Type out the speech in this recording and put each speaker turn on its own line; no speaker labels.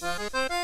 Bye.